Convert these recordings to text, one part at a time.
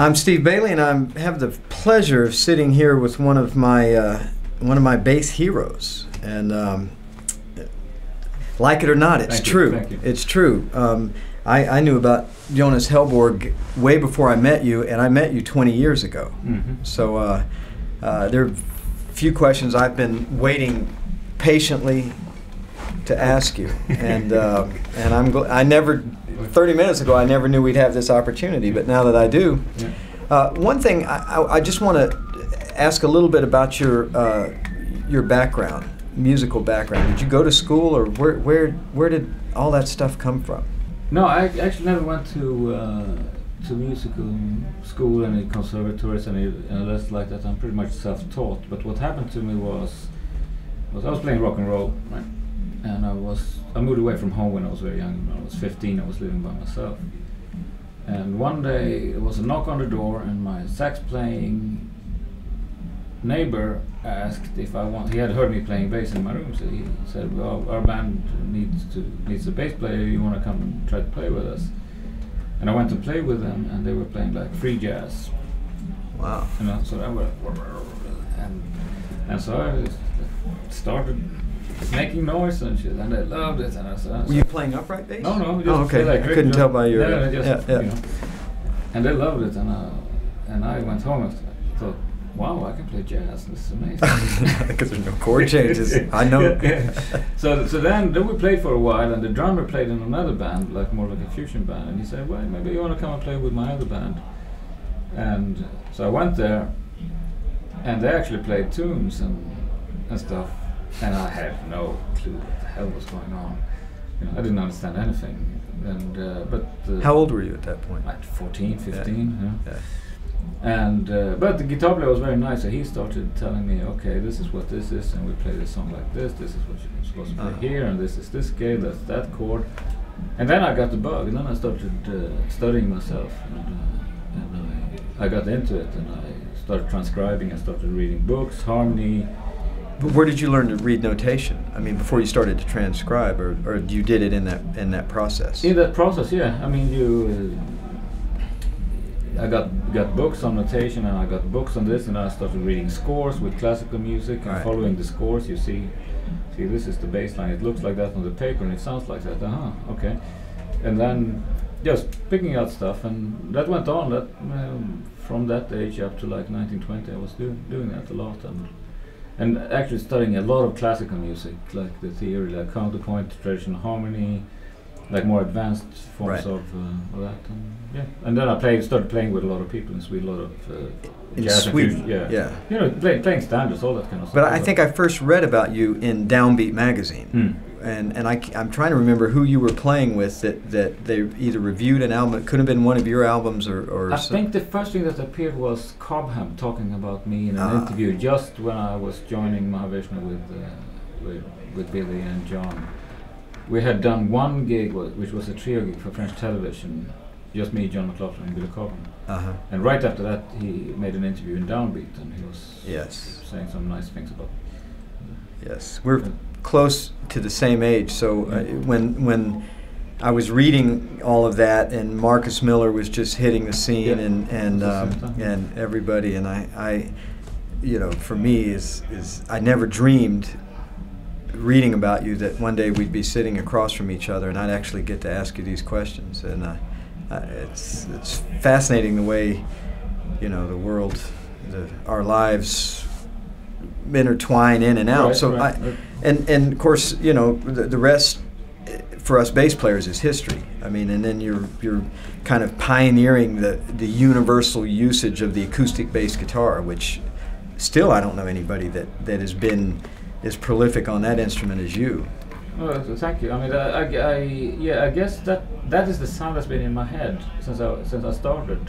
I'm Steve Bailey, and I have the pleasure of sitting here with one of my uh, one of my bass heroes. And um, like it or not, it's Thank true. It's true. Um, I, I knew about Jonas Hellborg way before I met you, and I met you 20 years ago. Mhm. So uh, uh, there are a few questions I've been waiting patiently to ask you, and uh, and I'm gl- I never 30 minutes ago I never knew we'd have this opportunity, but now that I do, Yeah. uh, one thing I, I, just want to ask a little bit about your uh, your background, musical background. Did you go to school, or where where where did all that stuff come from? No, I actually never went to uh, to musical school, any conservatories, any uh, less like that. I'm pretty much self-taught. But what happened to me was, was I was playing rock and roll, right? And I was I moved away from home when I was very young. When I was 15, I was living by myself. And one day there was a knock on the door, and my sax playing neighbor asked if I want. He had heard me playing bass in my room, so he said, "Well, our band needs to needs a bass player. You want to come and try to play with us?" And I went to play with them, and they were playing like free jazz, Wow. you know. So I went, and and so I started making noise and shit, and they loved it. And I said, Were you playing upright bass? no, no, just oh, okay. like I couldn't tell by your. yeah, just, yeah, yeah. You know. And they loved it, and uh, and I went home and thought, wow, I can play jazz. This is amazing. Because there's no chord changes. I know. So so then then we played for a while, and the drummer played in another band, like more like a fusion band, and he said, well, maybe you want to come and play with my other band. And so I went there, and they actually played tunes and and stuff, and I had no clue what the hell was going on. You know, I didn't understand anything. And uh, but uh, How old were you at that point? Like 14, 15. you know. Yeah. And uh, but the guitar player was very nice, so he started telling me, okay, this is what this is, and we play this song like this. This is what you're supposed to play Uh-huh. here, and this is this scale, that's that chord. And then I got the bug, and then I started uh, studying myself, and, uh, and I, I got into it, and I started transcribing. I started reading books, harmony. But where did you learn to read notation? I mean, before you started to transcribe, or, or you did it in that in that process? In that process, yeah, I mean, you. Uh, I got got books on notation, and I got books on this, and I started reading scores with classical music and Right. following the scores. You see, see, this is the bass line. It looks like that on the paper, and it sounds like that. Uh huh. Okay, and then just picking out stuff, and that went on. That um, from that age up to like 1920, I was doing doing that a lot, and and actually studying a lot of classical music, like the theory, like counterpoint, traditional harmony, like more advanced forms Right. of, uh, of that. And yeah, and then I played, started playing with a lot of people in Sweden, a lot of uh, In jazz Sweden, yeah, yeah. you know, play, playing standards, all that kind of stuff. But I think I first read about you in Downbeat magazine, Hmm. And and I, I'm trying to remember who you were playing with that, that they either reviewed an album. It could have been one of your albums or. or I some- think the first thing that appeared was Cobham talking about me in an Ah. interview just when I was joining Mahavishnu with, uh, with with Billy and John. We had done one gig, which was a trio gig for French television, just me, John McLaughlin, and Billy Cobham. Uh-huh. And right after that, he made an interview in Downbeat, and he was Yes. saying some nice things about. Yes, we're close to the same age. So uh, when when I was reading all of that, and Marcus Miller was just hitting the scene, Yeah. and and It was the same um, and everybody, and I, I, you know, for me is is I never dreamed reading about you that one day we'd be sitting across from each other, and I'd actually get to ask you these questions, and uh, uh, it's it's fascinating the way you know the world, the, our lives intertwine in and out. Right, so right, I, right. and and of course, you know, the, the rest for us bass players is history. I mean, and then you're you're kind of pioneering the the universal usage of the acoustic bass guitar, which still I don't know anybody that that has been as prolific on that instrument as you. Oh, so thank you. I mean, I, I, I, yeah, I guess that that is the sound that's been in my head since I since I started.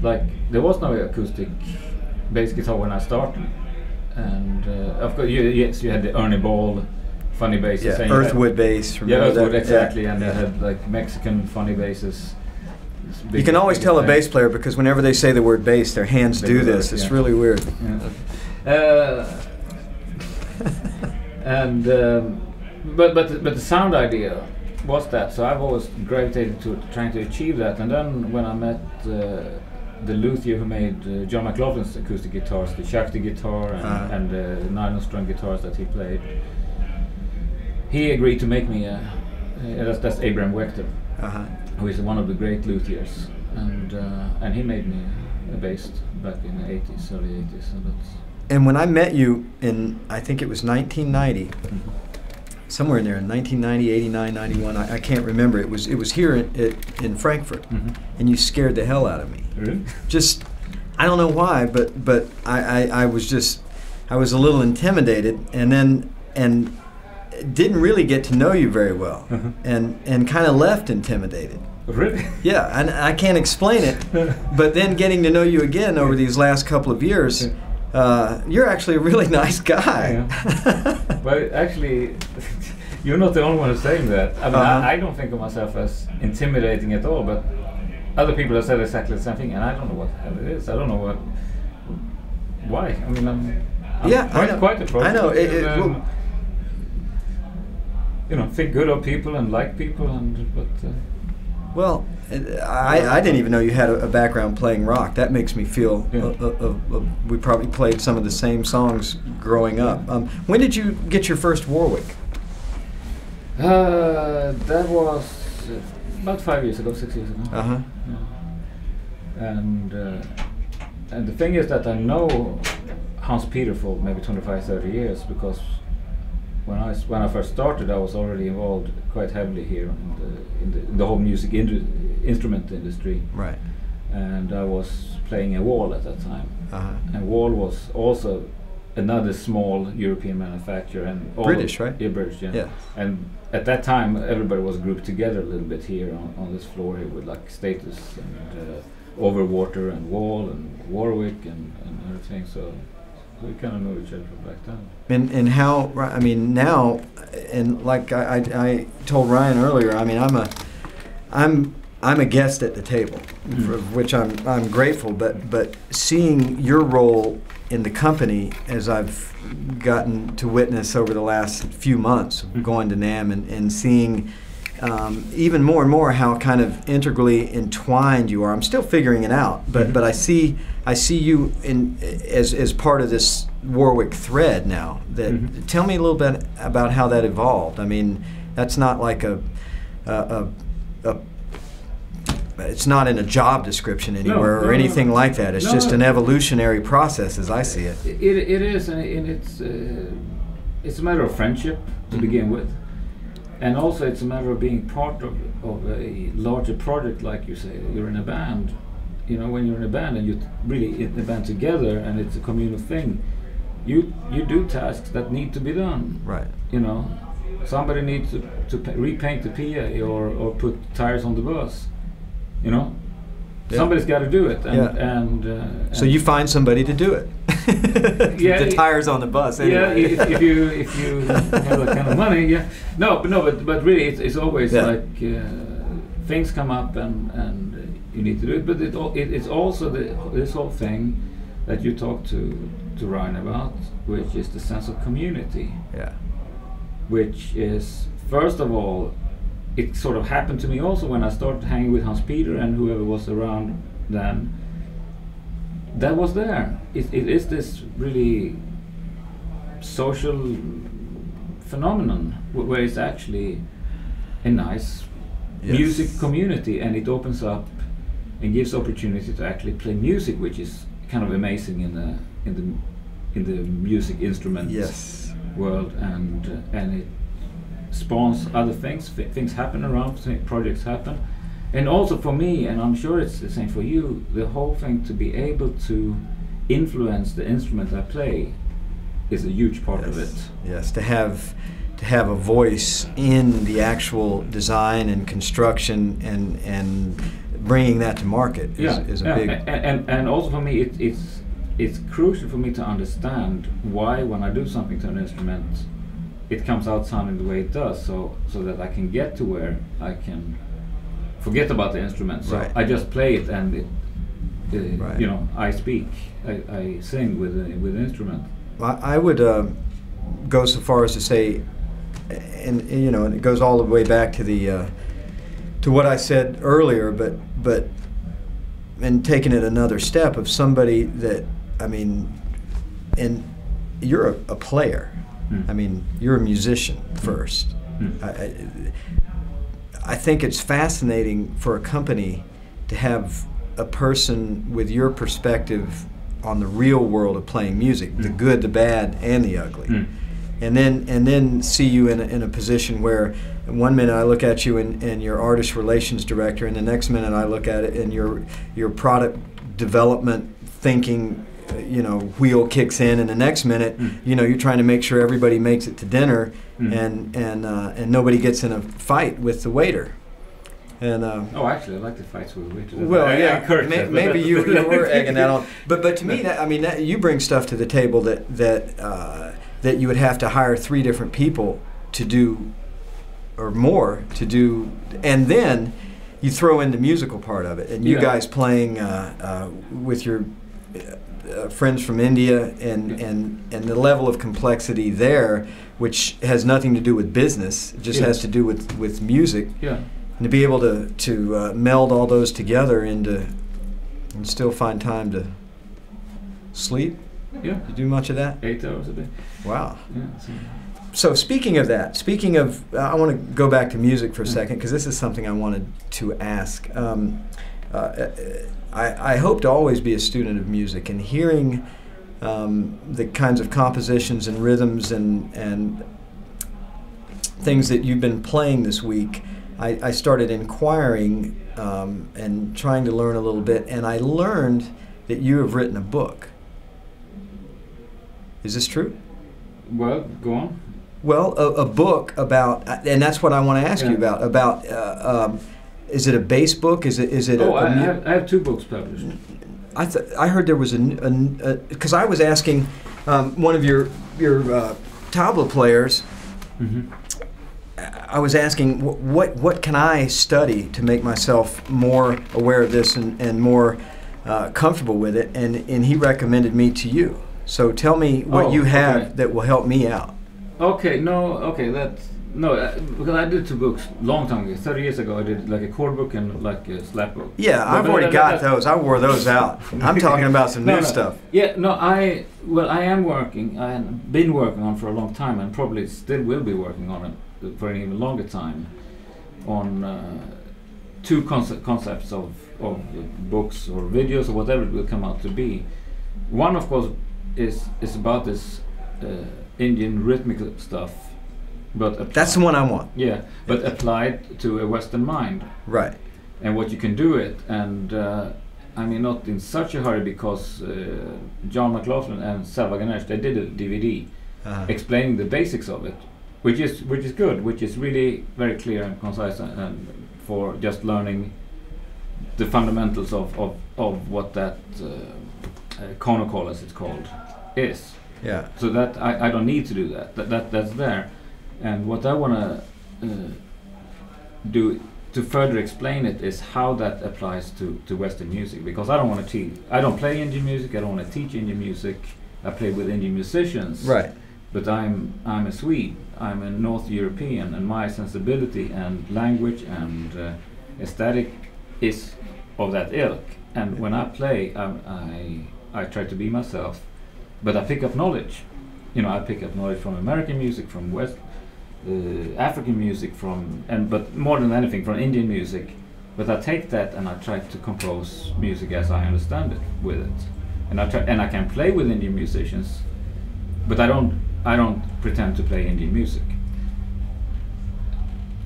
Like there was no acoustic bass guitar when I started, and uh, of course, you, yes, you had the Ernie Ball funny basses. Yeah, and you had- Earthwood bass. Yeah, Earthwood that? exactly, Yeah, and they had like Mexican funny basses. You can always tell a bass player because whenever they say the word bass, their hands They do do this. it, It's yeah. really weird. Yeah. Uh, and um, but but but the sound idea was that so I've always gravitated to trying to achieve that and then when I met uh, the luthier who made uh, John McLaughlin's acoustic guitars, the Shakti guitar and, Uh-huh. and the nylon string guitars that he played, he agreed to make me a. Uh, that's, that's Abraham Wechter, Uh-huh. who is one of the great luthiers, and uh, and he made me a bass back in the 80s, early 80s, and that's. And when I met you in, I think it was 1990, somewhere in there, in 1990, 89, 91, I, I can't remember. It was it was here in, it, in Frankfurt, Mhm. and you scared the hell out of me. Really? Just, I don't know why, but but I, I, I was just, I was a little intimidated, and then and didn't really get to know you very well, Uh-huh. and and kind of left intimidated. Really? Yeah, and I can't explain it, but then getting to know you again over these last couple of years, uh, you're actually a really nice guy. Well, actually, you're not the only one who's saying that. I mean, Uh-huh. I, I don't think of myself as intimidating at all, but other people have said exactly the same thing, and I don't know what the hell it is. I don't know what, why. I mean, I'm, I'm Yeah, I quite, know. quite approachable. I know, it- it- um, well- you know, think good of people and like people, and but uh, Well, I, I didn't even know you had a, a background playing rock. That makes me feel Yeah. uh, uh, we probably played some of the same songs growing up. Um, when did you get your first Warwick? Uh, that was about five years ago, six years ago. Uh huh. Yeah. And uh, and the thing is that I know Hans Peter for maybe 25, 30 years because when I when I first started, I was already involved quite heavily here in the in the, in the whole music indru- instrument industry, Right. and I was playing a Wal at that time. Uh huh. And Wal was also another small European manufacturer and British, right? Yeah, British, yeah. Yeah. And at that time, everybody was grouped together a little bit here on, on this floor here with like Status and uh, Overwater and Wal and Warwick and, and everything. So we kind of knew each other from back then. And and how I mean now, and like I, I, I told Ryan earlier, I mean I'm a I'm I'm a guest at the table, Mm. for which I'm I'm grateful. But but seeing your role in the company as I've gotten to witness over the last few months, Mhm. going to NAMM and and seeing. Um, even more and more how kind of integrally entwined you are. I'm still figuring it out, but Mhm. but I see I see you in as as part of this Warwick thread now. That Mhm. tell me a little bit about how that evolved. I mean, that's not like a a, a, a it's not in a job description anywhere no, or no, anything no. like that. It's just an evolutionary process as I see it. It, it is, and, it's uh, it's a matter of friendship to Mhm. begin with, and also it's a matter of being part of of a larger project, like you say. You're in a band, you know, when you're in a band and you're really in the band together, and it's a communal thing. You you do tasks that need to be done. Right. You know, somebody needs to, to repaint the PA or or put tires on the bus. You know, Yeah. somebody's got to do it, and Yeah. and, uh, So you find somebody to do it. Yeah, the tires on the bus. Yeah, if, if you if you have that kind of money, yeah. No, but no, but but really, it's, it's always Yeah. like uh, things come up and and you need to do it. But it, it it's also the this whole thing that you talked to to Ryan about, which is the sense of community, yeah. which is first of all, it sort of happened to me also when I started hanging with Hans Peter and whoever was around then. That was there. It, it is this really social phenomenon where it's actually a nice Yes. music community and it opens up and gives opportunity to actually play music which is kind of amazing in the in the in the music instrument Yes. world and uh, and it spawns other things Th- things happen around projects happen and also for me and i'm sure it's the same for you the whole thing to be able to influence the instrument i play is a huge part of it Yes, to have to have a voice in the actual design and construction and and bringing that to market is, yeah, is a yeah. big. a- a- and, and also for me it, it's it's crucial for me to understand why when i do something to an instrument it comes out sounding the way it does so so that i can get to where i can forget about the instrument so Right. i just play it and it uh, Right. you know i speak i, I sing with the, with the instrument I I would uh, go so far as to say, and, and, you know, and it goes all the way back to the uh, to what I said earlier. But but and taking it another step of somebody that I mean, and you're a, a player. Mm. I mean, you're a musician first. Mm. I, I, I think it's fascinating for a company to have a person with your perspective on the real world of playing music, the Mm. good, the bad, and the ugly Mm. and then and then see you in a, in a position where one minute I look at you and, and your artist relations director, and the next minute I look at it and your your product development thinking, you know, wheel kicks in, and the next minute, Mm. you know, you're trying to make sure everybody makes it to dinner, Mm. and and uh, and nobody gets in a fight with the waiter, and. Uh, Oh, actually, I like the fights with the waiters. well, I- I yeah, encourage may, maybe you, you were egging that on, but but to me, that I mean, that, you bring stuff to the table that that uh, that you would have to hire three different people to do, or more to do, and then you throw in the musical part of it, and you Yeah. guys playing uh, uh, with your uh, friends from India, and and and the level of complexity there, which has nothing to do with business, it just Yeah. has to do with with music Yeah. and to be able to to uh, meld all those together into and still find time to sleep. Yeah. You do much of that? Eight hours a day. Wow. Yeah. So. So speaking of that, speaking of, uh, I want to go back to music for a Mm. second because this is something I wanted to ask. Um, uh, I, I hope to always be a student of music and hearing um, the kinds of compositions and rhythms and and things that you've been playing this week. I, I started inquiring um, and trying to learn a little bit, and I learned that you have written a book. Is this true? Well, go on. Well, a, a book about, uh, and that's what I want to ask you about. About, uh, um, is it a bass book? Is it is it? Oh, a, a I mu- have, I have two books published. I th- I heard there was a because I was asking um, one of your your uh, tabla players. Mm-hmm. I was asking wh- what what can I study to make myself more aware of this and, and more uh, comfortable with it, and and he recommended me to you. So tell me what Oh, you have okay. that will help me out. Okay, no, okay, that's no, uh, because I did two books long time ago. Thirty years ago, I did like a chord book and like a slap book. Yeah, But- I've but already got those. I wore those out. I'm talking about some No, new no. stuff. Yeah, no, I well, I am working. I've been working on for a long time, and probably still will be working on it for an even longer time. On uh, two concept, concepts of of books or videos or whatever it will come out to be. One, of course, is is about this uh, Indian rhythmic stuff, but appli- That's the one I want. Yeah, but applied to a Western mind Right. and what you can do it and uh, I mean not in such a hurry because uh, John McLaughlin and Selva Ganesh they did a DVD Uh, explaining the basics of it which is which is good which is really very clear and concise and, and for just learning the fundamentals of, of, of what that uh, uh, as it's called is yeah. so that I, I don't need to do that. That, that that's there. And what I want to uh, do to further explain it is how that applies to, to Western music because I don't want to teach. I don't play Indian music. I don't want to teach Indian music. I play with Indian musicians. Right. But I'm I'm a Swede. I'm a North European, and my sensibility and language and uh, aesthetic is of that ilk. And when I play, um, I I try to be myself, but I pick up knowledge. You know, I pick up knowledge from American music, from West uh, African music, from and but more than anything from Indian music. But I take that and I try to compose music as I understand it with it, and I try and I can play with Indian musicians, but I don't I don't pretend to play Indian music.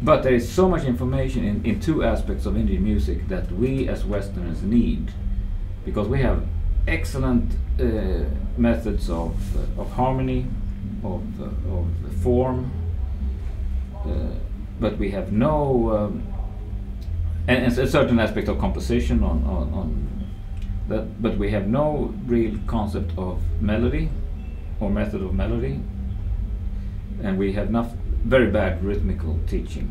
But there is so much information in, in two aspects of Indian music that we as Westerners need, because we have excellent uh, methods of, uh, of harmony, of, uh, of form, but we have no, um, and, and a certain aspect of composition on, on, on that, but we have no real concept of melody or method of melody, and we have not very bad rhythmical teaching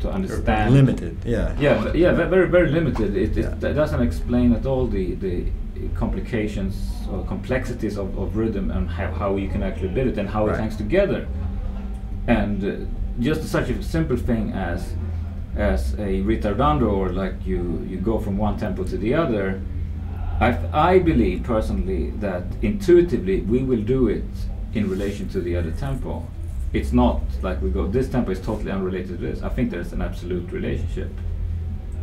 to understand. Limited. Yeah. Yeah, yeah, very very limited. It, Yeah. doesn't explain at all the the complications or complexities of, of rhythm and how, how you can actually build it and how Right. it hangs together. And uh, just such a simple thing as as a ritardando or like you you go from one tempo to the other, I, I believe personally that intuitively we will do it in relation to the other tempo. It's not like we go, this tempo is totally unrelated to this. I think there's an absolute relationship.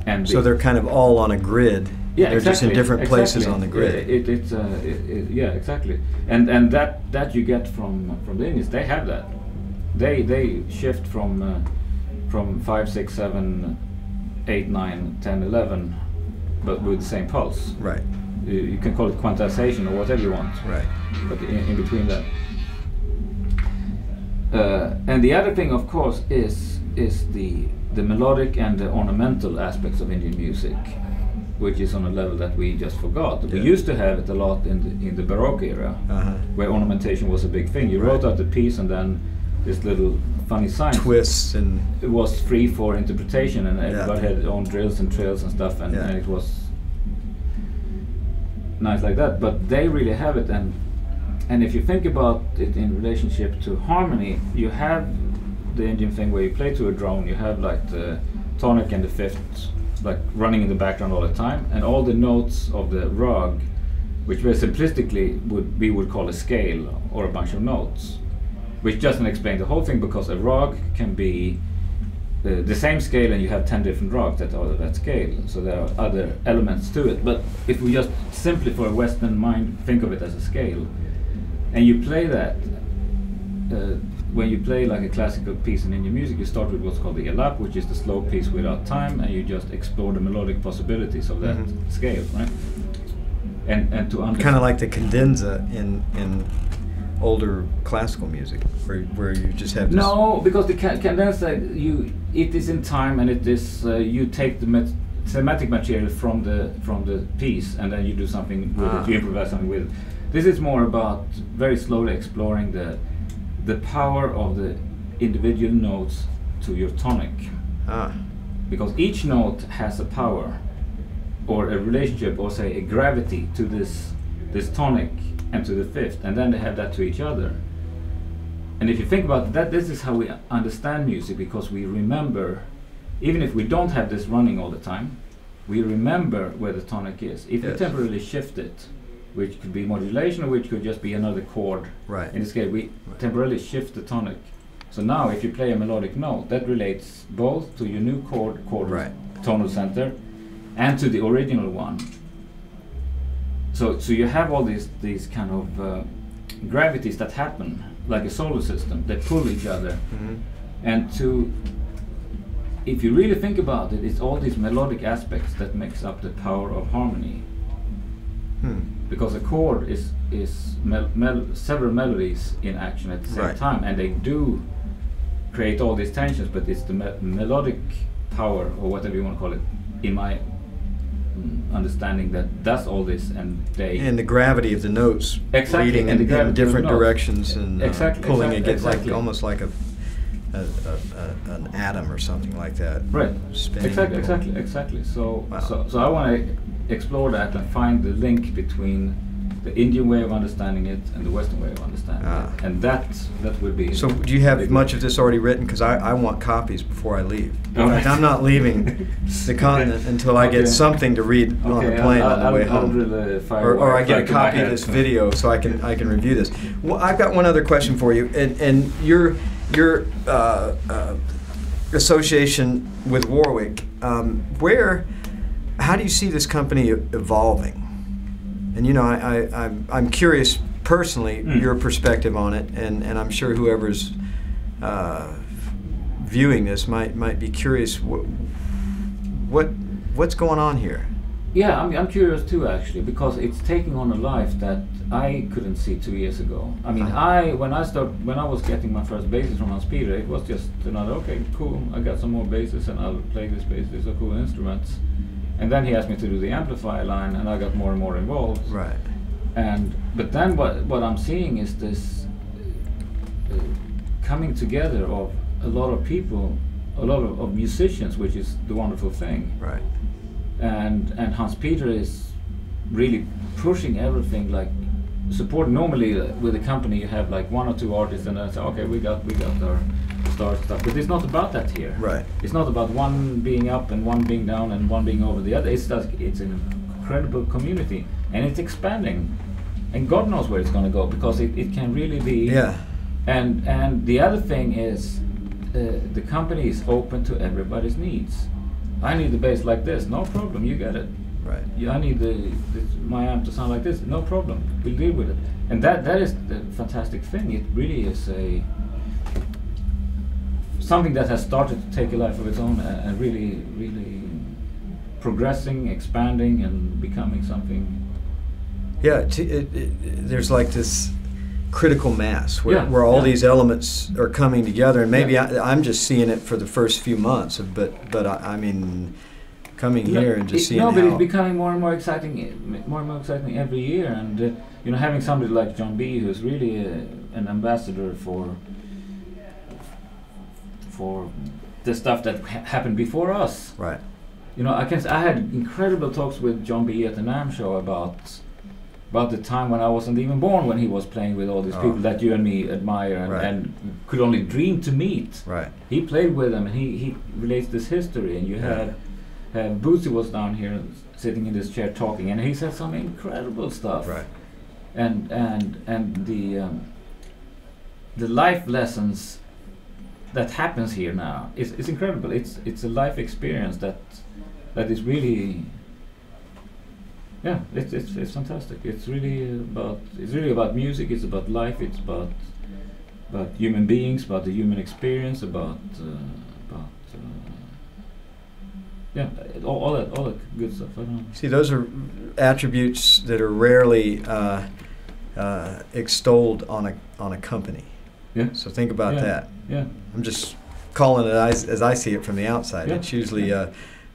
And So the- they're kind of all on a grid. yeah, They're just in exactly, different places exactly. on the grid. It, it's uh, it, it, yeah, exactly. And and that that you get from from the Indians, they have that. They they shift from uh, from five, six, seven, eight, nine, ten, eleven, but with the same pulse. Right, You, you can call it quantization or whatever you want, right. but in, in between that. Uh, and the other thing, of course, is is the the melodic and the ornamental aspects of Indian music, which is on a level that we just forgot. We used to have it a lot in the in the Baroque era, Uh-huh. where ornamentation was a big thing. You wrote out the piece, and then this little funny sign Twists and it was free for interpretation, and Yeah. everybody had their own drills and trails and stuff, and, Yeah. and it was nice like that. But they really have it, and and if you think about it in relationship to harmony, you have the Indian thing where you play to a drone. You have like the tonic and the fifth, like running in the background all the time, and all the notes of the rag, which very simplistically would we would call a scale or a bunch of notes, which doesn't explain the whole thing because a rag can be the, the same scale and you have 10 different rags that are that scale. So there are other elements to it. But if we just simply for a western mind think of it as a scale and you play that uh, when you play like a classical piece in Indian music you start with what's called the alap which is the slow piece without time and you just explore the melodic possibilities of that Mhm. scale right? And and to understand kind of like the cadenza in in older classical music, where where you just have No, because the ca- cadenza you it is in time and it is uh, you take the mat- thematic material from the from the piece and then you do something with Ah. it. You improvise something with it. This is more about very slowly exploring the the power of the individual notes to your tonic ah because each note has a power or a relationship or say a gravity to this this tonic and to the fifth and then they have that to each other and if you think about that this is how we understand music because we remember even if we don't have this running all the time we remember where the tonic is if we Yes. temporarily shift it which could be modulation or which could just be another chord right in this case, we temporarily shift the tonic. So now, if you play a melodic note, that relates both to your new chord, chord Right. tonal center, and to the original one. So, so you have all these these kind of uh, gravities that happen, like a solar system. They pull each other, Mhm. and to if you really think about it, it's all these melodic aspects that makes up the power of harmony Hmm. because a chord is is mel- mel- several melodies in action at the same Right. time, and they do create all these tensions. But it's the me- melodic power, or whatever you want to call it, in my understanding, that does all this, and they and the gravity of the notes Exactly, leading and in, in different directions and uh, Exactly, pulling exact- it, get exactly. like almost like a, a, a, a an atom or something like that. right Spinning exactly exactly exactly. So Wow. so so I want to explore that and find the link between the Indian way of understanding it and the Western way of understanding Ah. it, and that that will be. So do you have much of this already written? Because I, I want copies before I leave. In right. I'm not leaving the continent until I Okay. get something to read on the plane I'll, on the I'll, way I'll home. drill or, or I get a back in my copy of this video so I can I can review this. Well, I've got one other question for you, and and your your uh, uh, association with Warwick, um, where, how do you see this company evolving? And you know, I, I I'm I'm curious personally Mm. your perspective on it, and and I'm sure whoever's uh, viewing this might might be curious what what what's going on here. Yeah, I'm, I'm curious too, actually, because it's taking on a life that I couldn't see two years ago. I mean, Uh-huh. I when I start when I was getting my first basses from Hans Peter, it was just another okay, cool. I got some more basses and I'll play this bass. These are cool instruments. And then he asked me to do the amplifier line, and I got more and more involved. Right. And but then what what I'm seeing is this uh, coming together of a lot of people, a lot of, of musicians, which is the wonderful thing Right. and and Hans Peter is really pushing everything like support normally uh, with a company you have like one or two artists and then say okay we got we got our star stuff but it's not about that here Right. it's not about one being up and one being down and one being over the other it's just it's an incredible community and it's expanding, and God knows where it's going to go because it, it can really be. Yeah. And and the other thing is, uh, the company is open to everybody's needs. I need the bass like this, no problem, you get it. Right. Yeah, I need the, the my amp to sound like this, no problem, we'll deal with it. And that that is the fantastic thing. It really is a something that has started to take a life of its own and, really really progressing, expanding, and becoming something. Yeah, t- it, it, there's like this critical mass where, Yeah, where all yeah. these elements are coming together, and maybe Yeah. I, I'm just seeing it for the first few months. But but I, I mean, coming here and just it- seeing no, but it's becoming more and more exciting, more and more exciting every year. And uh, you know, having somebody like John B, who's really a, an ambassador for for the stuff that ha- happened before us. right, You know, I can. I had incredible talks with John B at the NAMM show about about the time when I wasn't even born, when he was playing with all these Oh. people that you and me admire and, Right. and could only dream to meet. right, He played with them, and he, he relates this history. And you Yeah. had had Bootsy was down here sitting in this chair talking, and he said some incredible stuff. right, And and and the um, the life lessons that happens here now is is incredible. It's it's a life experience that that is really. Yeah, it's it's it's fantastic. It's really about it's really about music. It's about life. It's about about human beings, about the human experience, about uh, about uh, yeah, it- all, all that all that good stuff. I don't know. See, those are attributes that are rarely uh, uh, extolled on a on a company. Yeah, So think about Yeah. that. Yeah, I'm just calling it as, as I see it from the outside. Yeah. It's usually uh,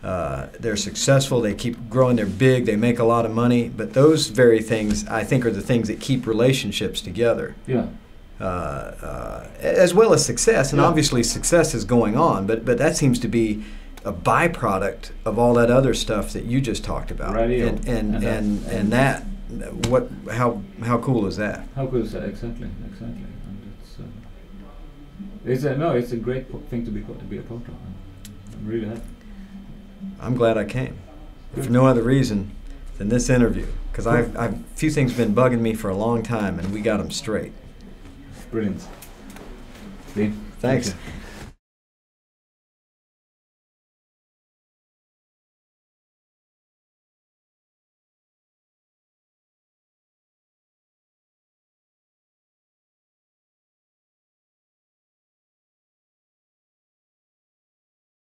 uh, they're successful, they keep growing, they're big, they make a lot of money. But those very things, I think, are the things that keep relationships together, yeah, uh, uh, as well as success. And Yeah. obviously, success is going on, but but that seems to be a byproduct of all that other stuff that you just talked about. Radio. And and And and, that- and that, what how how cool is that? How good is that? Exactly, exactly. It's a no, it's a great thing to be to be a part of. I'm really happy. I'm glad I came. If for no other reason than this interview, because I've, I've few things been bugging me for a long time, and we got them straight. Brilliant. Dean, Thanks. thank.